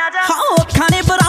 How can it?